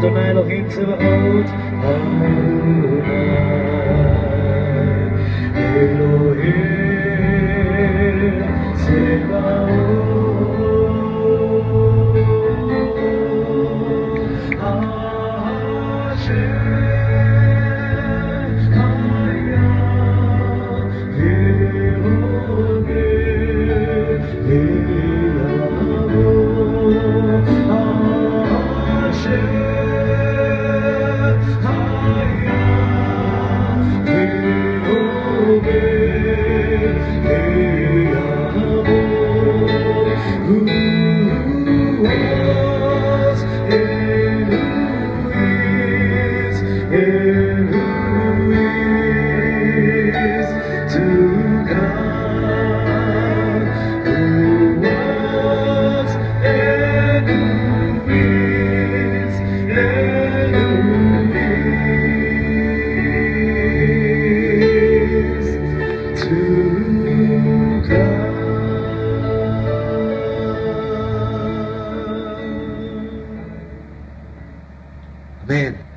Adonai Elohim? Tzevaot Adonai Elohim Tzevaot Hashem Amen.